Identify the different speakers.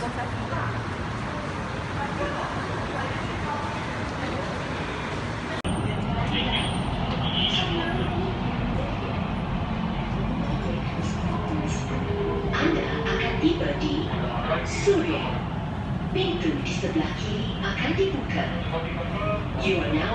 Speaker 1: Anda akan tiba di Surya. Pintu di sebelah kiri akan dibuka. You are now